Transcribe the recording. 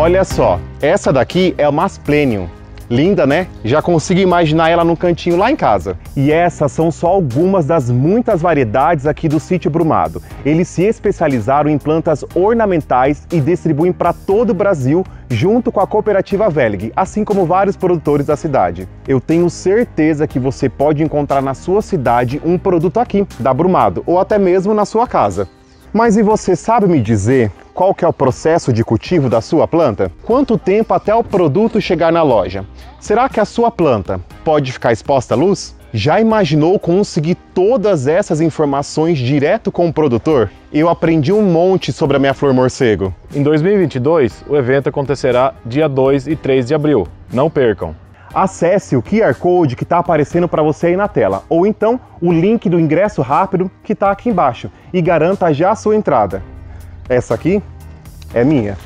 Olha só, essa daqui é uma Asplenium. Linda, né? Já consigo imaginar ela no cantinho lá em casa. E essas são só algumas das muitas variedades aqui do sítio Brumado. Eles se especializaram em plantas ornamentais e distribuem para todo o Brasil junto com a cooperativa Velg, assim como vários produtores da cidade. Eu tenho certeza que você pode encontrar na sua cidade um produto aqui, da Brumado, ou até mesmo na sua casa. Mas e você sabe me dizer qual que é o processo de cultivo da sua planta? Quanto tempo até o produto chegar na loja? Será que a sua planta pode ficar exposta à luz? Já imaginou conseguir todas essas informações direto com o produtor? Eu aprendi um monte sobre a minha flor morcego. Em 2022, o evento acontecerá dia 2 e 3 de abril. Não percam! Acesse o QR Code que está aparecendo para você aí na tela, ou então o link do ingresso rápido que está aqui embaixo e garanta já a sua entrada. Essa aqui é minha.